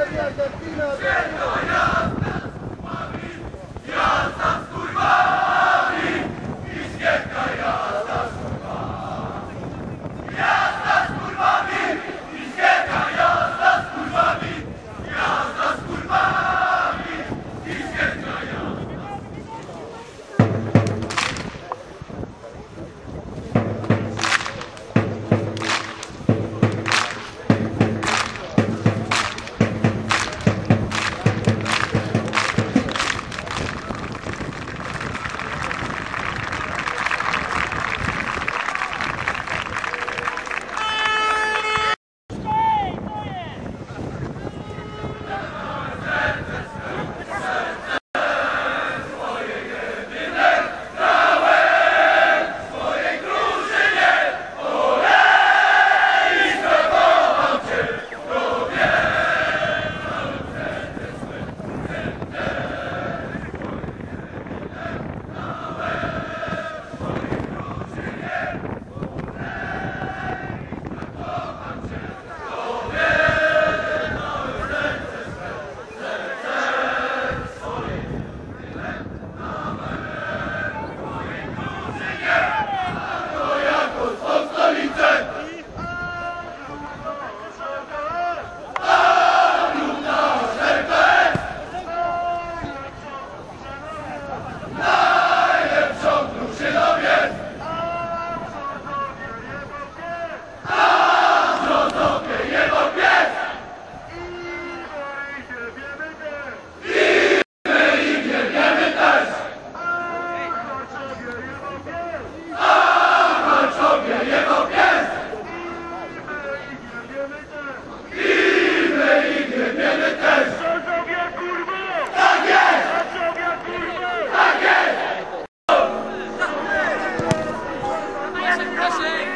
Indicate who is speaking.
Speaker 1: Argentina! Essa é pra gente.